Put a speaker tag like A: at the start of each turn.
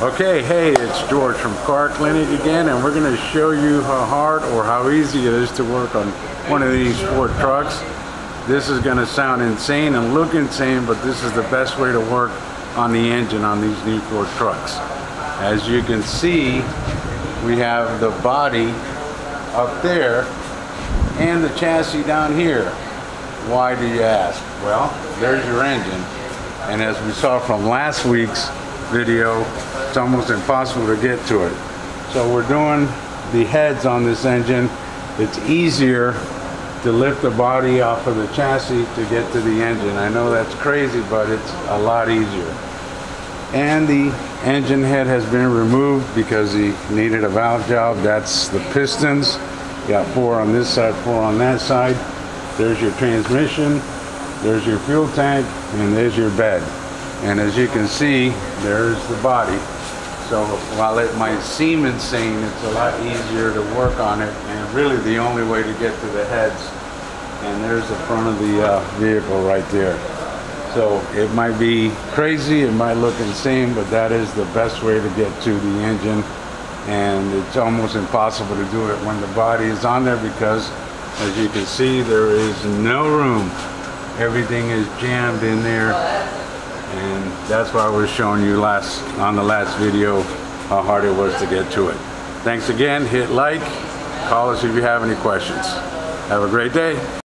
A: Okay, hey, it's George from Car Clinic again, and we're going to show you how hard or how easy it is to work on one of these Ford trucks. This is going to sound insane and look insane, but this is the best way to work on the engine on these new Ford trucks. As you can see, we have the body up there and the chassis down here. Why do you ask? Well, there's your engine. And as we saw from last week's video, it's almost impossible to get to it. So we're doing the heads on this engine. It's easier to lift the body off of the chassis to get to the engine. I know that's crazy, but it's a lot easier. And the engine head has been removed because he needed a valve job. That's the pistons. You got four on this side, four on that side. There's your transmission, there's your fuel tank, and there's your bed. And as you can see, there's the body. So while it might seem insane, it's a lot easier to work on it and really the only way to get to the heads. And there's the front of the uh, vehicle right there. So it might be crazy, it might look insane, but that is the best way to get to the engine. And it's almost impossible to do it when the body is on there because as you can see, there is no room. Everything is jammed in there and that's why I was showing you last on the last video how hard it was to get to it. Thanks again, hit like, call us if you have any questions. Have a great day.